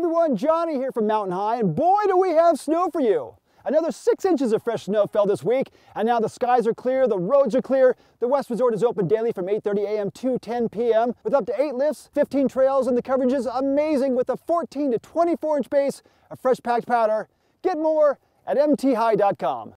everyone, Johnny here from Mountain High, and boy do we have snow for you. Another six inches of fresh snow fell this week, and now the skies are clear, the roads are clear. The West Resort is open daily from 8.30 a.m. to 10 p.m. with up to eight lifts, 15 trails, and the coverage is amazing with a 14 to 24 inch base of fresh packed powder. Get more at mthigh.com.